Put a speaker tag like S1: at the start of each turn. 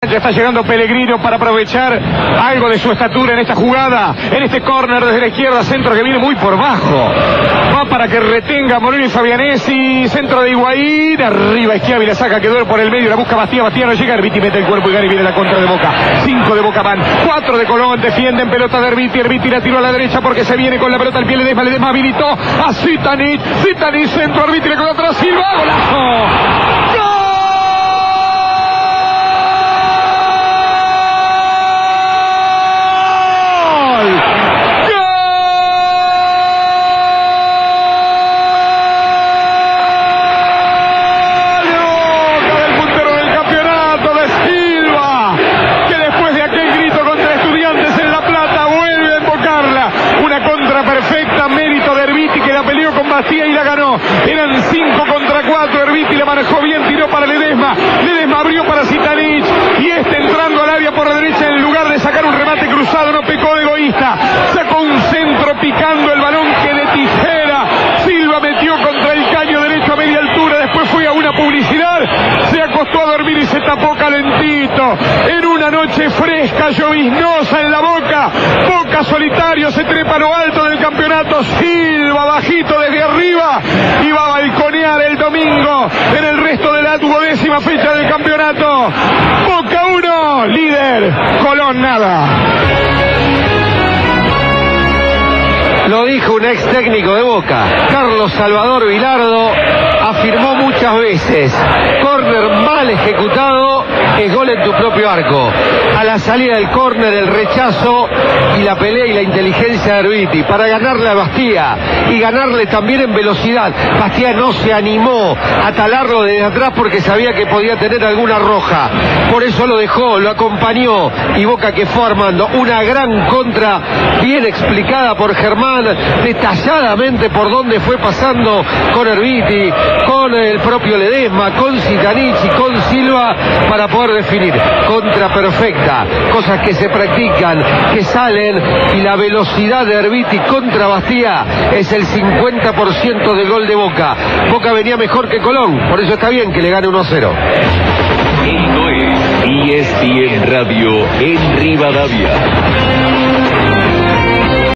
S1: Ya está llegando Pellegrino para aprovechar algo de su estatura en esta jugada, en este córner desde la izquierda, centro que viene muy por bajo. Va para que retenga Moreno y Fabianesi, centro de Higuaín, arriba Esquiavi la saca, quedó por el medio, la busca Bastía, Bastía no llega, Herbiti mete el cuerpo y gana y viene la contra de Boca. Cinco de Boca van, cuatro de Colón, defienden pelota de Herbiti, Herbiti la tiró a la derecha porque se viene con la pelota al pie, Ledesma, Ledesma habilitó a Zitanich, Zitanich, centro, Herbiti le con atrás, Silva, golazo. perfecta, mérito de Herbiti que la Bastía y la ganó. Eran 5 contra 4, Herbiti la manejó bien, tiró para Ledesma, Ledesma abrió para Zitanich y este entrando al área por la derecha en lugar de sacar un remate cruzado, no pecó de egoísta, sacó un centro picando el balón que de tijera, Silva metió contra el caño derecho a media altura, después fue a una publicidad, se acostó a dormir y se tapó calentito, en una noche fresca, lloviznosa en la boca, Boca solitario, se trepa lo alto del campeonato, Silva bajito desde arriba y va a balconear el domingo en el resto de la duodécima fecha del campeonato. Boca 1, líder, Colón nada.
S2: Lo dijo un ex técnico de Boca, Carlos Salvador Vilardo, afirmó muchas veces, córner mal ejecutado es gol en tu propio arco. A la salida del córner, el rechazo y la pelea y la inteligencia de Herbiti para ganarle a Bastía y ganarle también en velocidad. Bastía no se animó a talarlo desde atrás porque sabía que podía tener alguna roja. Por eso lo dejó, lo acompañó y Boca que fue armando una gran contra bien explicada por Germán, detalladamente por dónde fue pasando con Herbiti, con el propio Ledesma, con Citanici, con Silva para poder definir. Contra perfecta, cosas que se practican, que salen y la velocidad de Herbiti contra Bastía es el 50% del gol de Boca. Boca venía mejor que Colón, por eso está bien que le gane 1-0.
S3: Esto es ESPN Radio en Rivadavia.